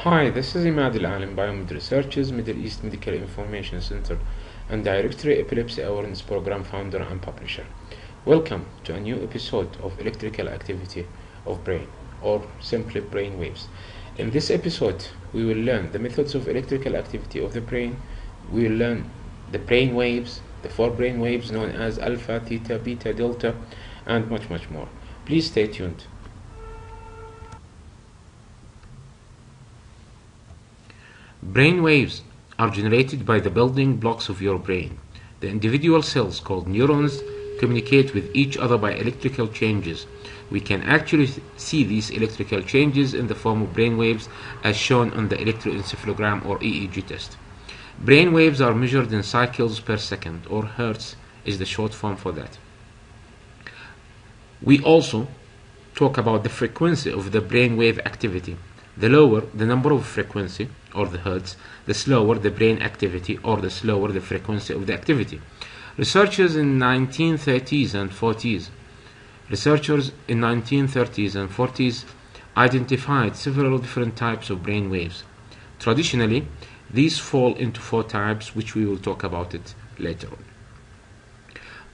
Hi, this is Emad El Alem, Biomed Researchers, Middle East Medical Information Center, and Directory Epilepsy Awareness Program founder and publisher. Welcome to a new episode of Electrical Activity of Brain, or simply brain waves. In this episode, we will learn the methods of electrical activity of the brain. We will learn the brain waves, the four brain waves known as alpha, theta, beta, delta, and much, much more. Please stay tuned. Brain waves are generated by the building blocks of your brain. The individual cells called neurons communicate with each other by electrical changes. We can actually see these electrical changes in the form of brain waves as shown on the electroencephalogram or EEG test. Brain waves are measured in cycles per second or hertz is the short form for that. We also talk about the frequency of the brain wave activity. The lower the number of frequency or the hertz, the slower the brain activity or the slower the frequency of the activity. Researchers in 1930s and 40s Researchers in 1930s and 40s identified several different types of brain waves. Traditionally, these fall into four types, which we will talk about it later on.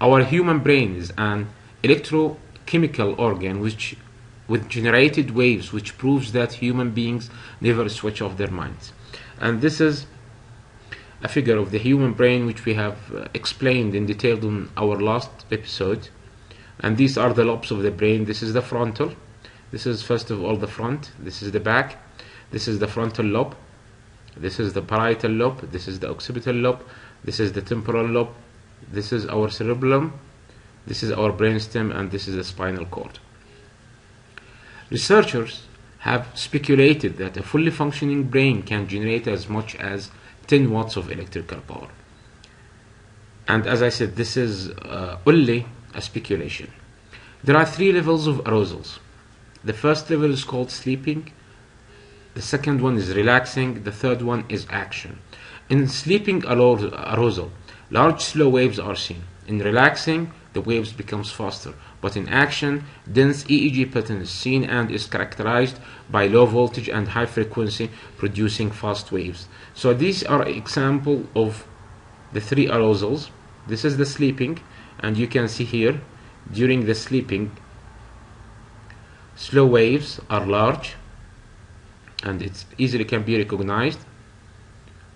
Our human brain is an electrochemical organ which with generated waves which proves that human beings never switch off their minds. And this is a figure of the human brain which we have uh, explained in detail in our last episode. And these are the lobes of the brain. This is the frontal. This is first of all the front. This is the back. This is the frontal lobe. This is the parietal lobe. This is the occipital lobe. This is the temporal lobe. This is our cerebellum. This is our brainstem, and this is the spinal cord. Researchers have speculated that a fully functioning brain can generate as much as 10 watts of electrical power. And as I said, this is uh, only a speculation. There are three levels of arousals. The first level is called sleeping, the second one is relaxing, the third one is action. In sleeping arousal, large slow waves are seen. In relaxing, the waves becomes faster. But in action, dense EEG pattern is seen and is characterized by low voltage and high frequency producing fast waves. So these are example of the three arousals. This is the sleeping and you can see here during the sleeping slow waves are large and it easily can be recognized.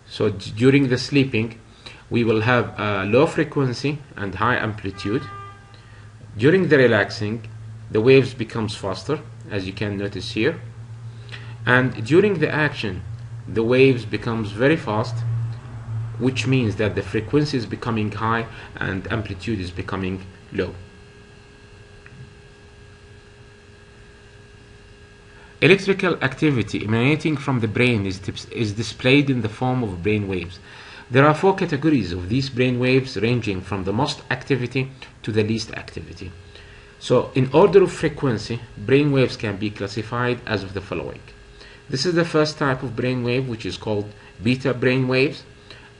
So during the sleeping we will have a low frequency and high amplitude during the relaxing, the waves becomes faster, as you can notice here. And during the action, the waves becomes very fast, which means that the frequency is becoming high and amplitude is becoming low. Electrical activity emanating from the brain is, is displayed in the form of brain waves. There are four categories of these brain waves ranging from the most activity to the least activity. So in order of frequency, brain waves can be classified as of the following. This is the first type of brain wave which is called beta brain waves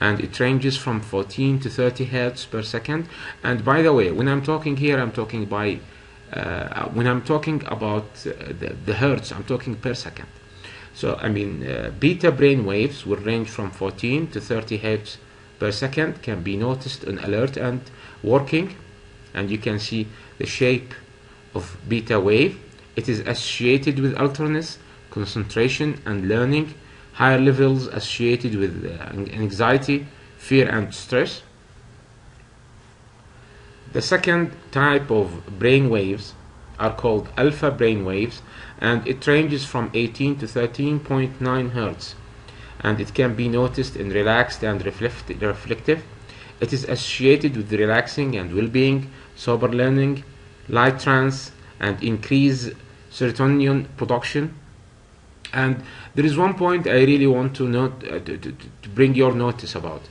and it ranges from 14 to 30 hertz per second and by the way when I'm talking here I'm talking by uh, when I'm talking about uh, the, the hertz I'm talking per second so, I mean, uh, beta brain waves will range from 14 to 30 hertz per second, can be noticed on alert and working, and you can see the shape of beta wave. It is associated with alertness, concentration, and learning. Higher levels associated with uh, anxiety, fear, and stress. The second type of brain waves are called alpha brain waves and it ranges from 18 to 13.9 hertz and it can be noticed in relaxed and reflective. It is associated with relaxing and well-being, sober learning, light trance, and increased serotonin production. And there is one point I really want to note uh, to, to, to bring your notice about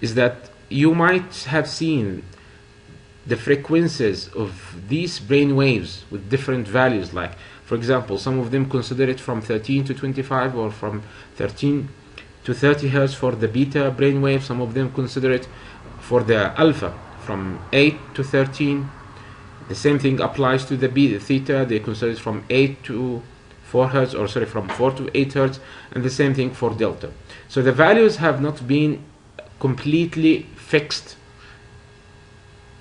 is that you might have seen the frequencies of these brain waves with different values like for example some of them consider it from 13 to 25 or from 13 to 30 hertz for the beta brain wave. Some of them consider it for the alpha from 8 to 13 the same thing applies to the beta theta. They consider it from 8 to 4 hertz or sorry from 4 to 8 hertz and the same thing for delta. So the values have not been completely fixed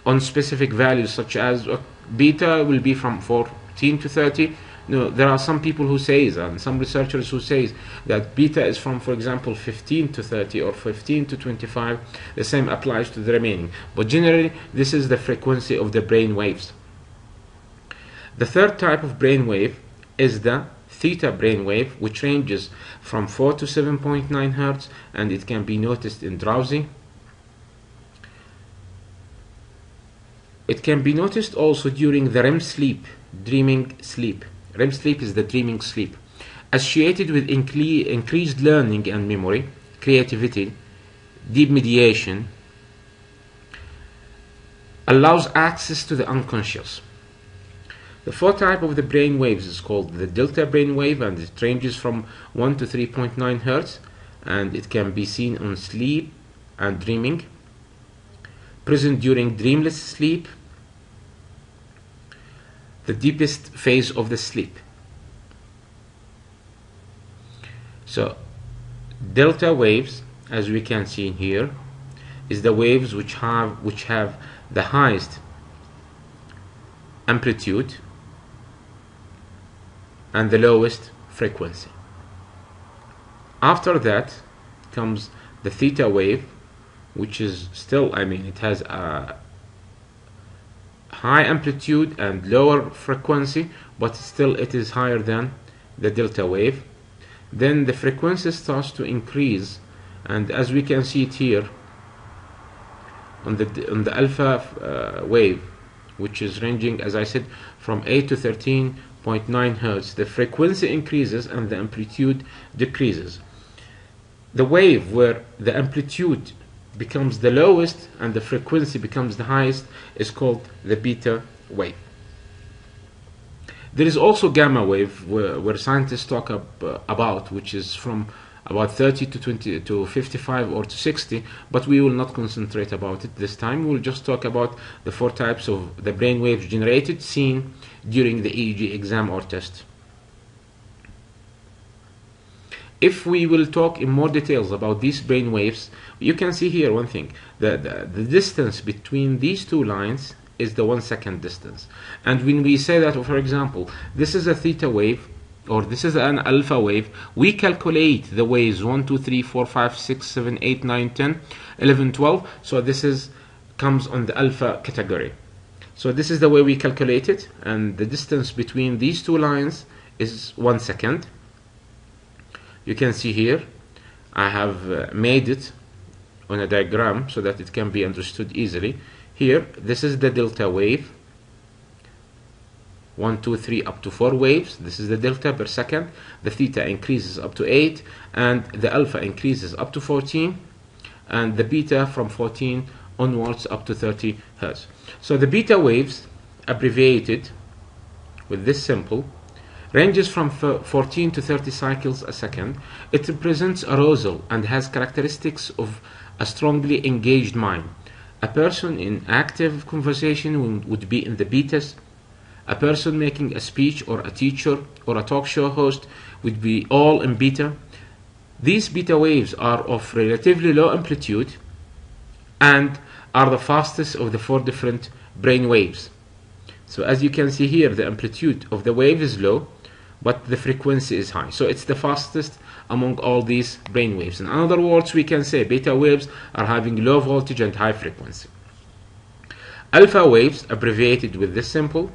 on specific values such as uh, beta will be from 14 to 30 no, there are some people who says and some researchers who says that beta is from for example 15 to 30 or 15 to 25 the same applies to the remaining. But generally this is the frequency of the brain waves. The third type of brain wave is the theta brain wave which ranges from 4 to 7.9 hertz and it can be noticed in drowsy it can be noticed also during the REM sleep dreaming sleep. REM sleep is the dreaming sleep. Associated with incre- increased learning and memory creativity deep mediation allows access to the unconscious. The fourth type of the brain waves is called the delta brain wave and it ranges from 1 to 3.9 hertz and it can be seen on sleep and dreaming. Present during dreamless sleep the deepest phase of the sleep so delta waves as we can see in here is the waves which have which have the highest amplitude and the lowest frequency. After that comes the theta wave, which is still, I mean, it has a high amplitude and lower frequency, but still it is higher than the delta wave. Then the frequency starts to increase, and as we can see it here on the on the alpha uh, wave, which is ranging, as I said, from 8 to 13 0.9 hertz, the frequency increases and the amplitude decreases. The wave where the amplitude becomes the lowest and the frequency becomes the highest is called the beta wave. There is also gamma wave where, where scientists talk up, uh, about, which is from about 30 to 20 to 55 or to 60 but we will not concentrate about it this time we'll just talk about the four types of the brain waves generated seen during the EEG exam or test if we will talk in more details about these brain waves you can see here one thing the, the, the distance between these two lines is the one second distance and when we say that for example this is a theta wave or this is an alpha wave, we calculate the waves 1, 2, 3, 4, 5, 6, 7, 8, 9, 10, 11, 12. So this is comes on the alpha category. So this is the way we calculate it, and the distance between these two lines is one second. You can see here, I have uh, made it on a diagram so that it can be understood easily. Here, this is the delta wave one, two, three, up to 4 waves. This is the delta per second. The theta increases up to 8, and the alpha increases up to 14, and the beta from 14 onwards up to 30 hertz. So the beta waves, abbreviated with this symbol, ranges from 14 to 30 cycles a second. It represents arousal and has characteristics of a strongly engaged mind. A person in active conversation would be in the betas a person making a speech or a teacher or a talk show host would be all in beta. These beta waves are of relatively low amplitude and are the fastest of the four different brain waves. So as you can see here, the amplitude of the wave is low, but the frequency is high. So it's the fastest among all these brain waves. In other words, we can say beta waves are having low voltage and high frequency. Alpha waves, abbreviated with this symbol,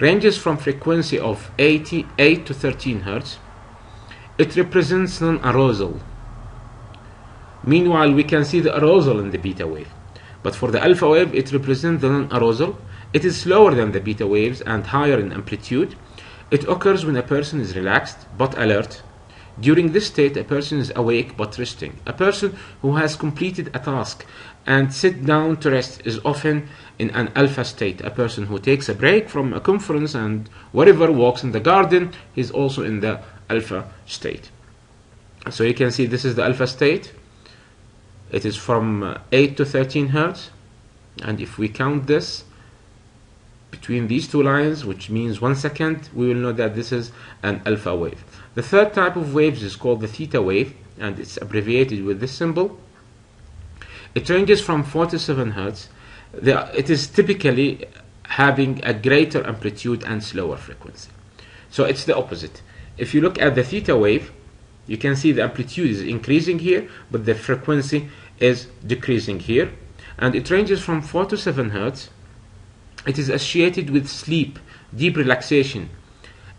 ranges from frequency of 88 to 13 Hz. It represents non-arousal. Meanwhile, we can see the arousal in the beta wave. But for the alpha wave, it represents the non-arousal. It is slower than the beta waves and higher in amplitude. It occurs when a person is relaxed but alert. During this state, a person is awake but resting. A person who has completed a task and sit down to rest is often in an alpha state. A person who takes a break from a conference and wherever walks in the garden is also in the alpha state. So you can see this is the alpha state. It is from uh, 8 to 13 hertz. And if we count this, between these two lines, which means one second, we will know that this is an alpha wave. The third type of waves is called the theta wave, and it's abbreviated with this symbol. It ranges from 47 hertz. it is typically having a greater amplitude and slower frequency. So it's the opposite. If you look at the theta wave, you can see the amplitude is increasing here, but the frequency is decreasing here. And it ranges from 4 to 7 hertz. It is associated with sleep, deep relaxation,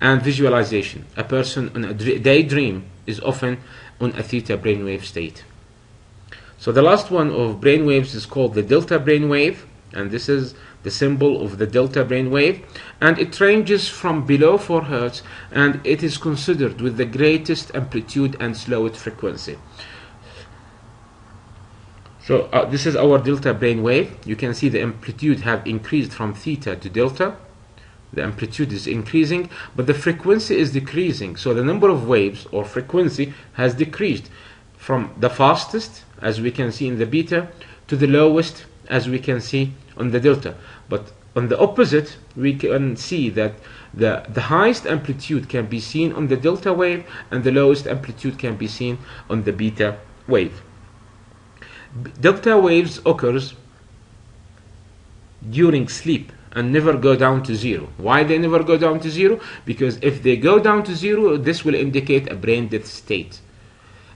and visualization. A person on a daydream is often on a theta brainwave state. So the last one of brainwaves is called the delta brainwave, and this is the symbol of the delta brainwave, and it ranges from below 4 Hz, and it is considered with the greatest amplitude and slowest frequency. So uh, this is our delta brainwave. You can see the amplitude have increased from theta to delta. The amplitude is increasing, but the frequency is decreasing. So the number of waves or frequency has decreased from the fastest, as we can see in the beta, to the lowest, as we can see on the delta. But on the opposite, we can see that the, the highest amplitude can be seen on the delta wave and the lowest amplitude can be seen on the beta wave. Delta waves occurs during sleep and never go down to zero. Why they never go down to zero? Because if they go down to zero, this will indicate a brain death state,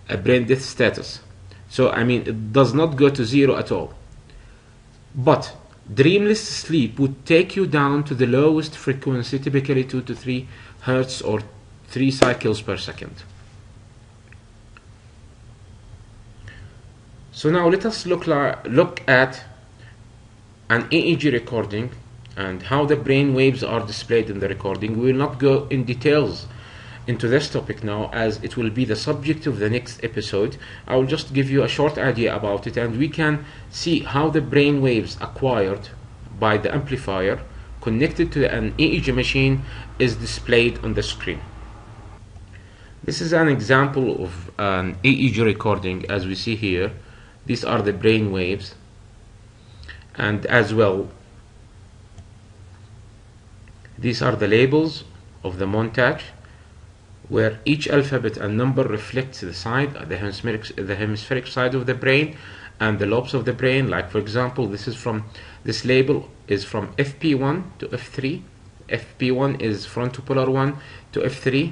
a brain death status. So, I mean, it does not go to zero at all. But dreamless sleep would take you down to the lowest frequency, typically 2 to 3 hertz or 3 cycles per second. So now let us look, look at an EEG recording and how the brain waves are displayed in the recording. We will not go in details into this topic now as it will be the subject of the next episode. I will just give you a short idea about it and we can see how the brain waves acquired by the amplifier connected to an EEG machine is displayed on the screen. This is an example of an EEG recording as we see here these are the brain waves. And as well these are the labels of the montage where each alphabet and number reflects the side the hemispheric, the hemispheric side of the brain and the lobes of the brain. Like for example this is from this label is from FP1 to F3 FP1 is frontopolar 1 to F3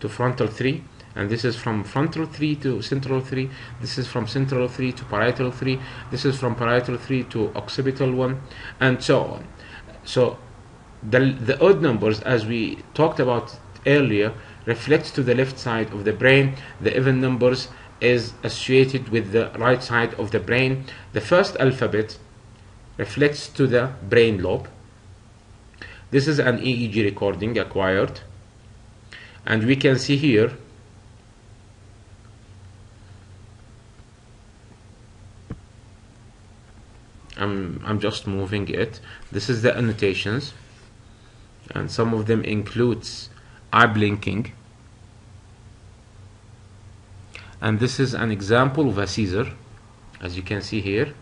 to frontal 3 and this is from frontal 3 to central 3 this is from central 3 to parietal 3 this is from parietal 3 to occipital 1 and so on. So the, the odd numbers as we talked about earlier reflects to the left side of the brain. The even numbers is associated with the right side of the brain. The first alphabet reflects to the brain lobe. This is an EEG recording acquired. And we can see here I'm, I'm just moving it. This is the annotations. And some of them includes eye blinking. And this is an example of a seizure as you can see here.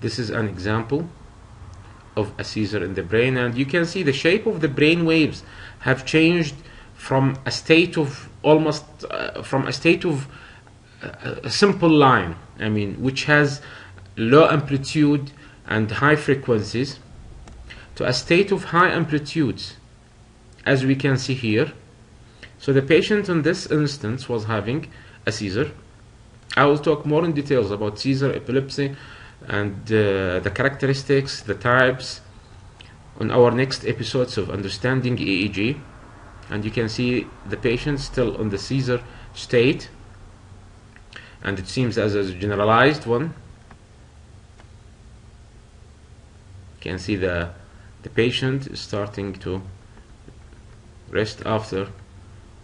This is an example of a seizure in the brain. And you can see the shape of the brain waves have changed from a state of almost uh, from a state of uh, a simple line I mean which has low amplitude and high frequencies to a state of high amplitudes as we can see here. So the patient in this instance was having a seizure. I will talk more in details about seizure epilepsy and uh, the characteristics the types on our next episodes of understanding EEG and you can see the patient still on the seizure state. And it seems as a generalized one can see the the patient is starting to rest after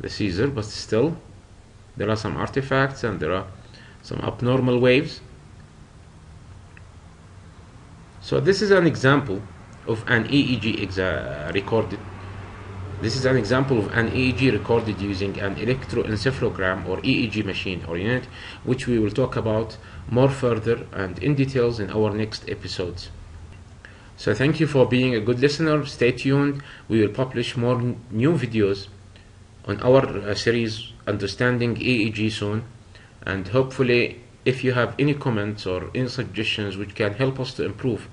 the seizure but still there are some artifacts and there are some abnormal waves. So this is an example of an EEG uh, recorded this is an example of an EEG recorded using an electroencephalogram or EEG machine or unit which we will talk about more further and in details in our next episodes So thank you for being a good listener. Stay tuned. We will publish more n- new videos on our uh, series Understanding EEG soon. And hopefully, if you have any comments or any suggestions which can help us to improve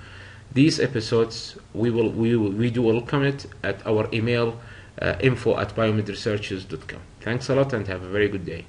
these episodes, we will we, we do welcome it at our email uh, info at biomedresearches.com. Thanks a lot and have a very good day.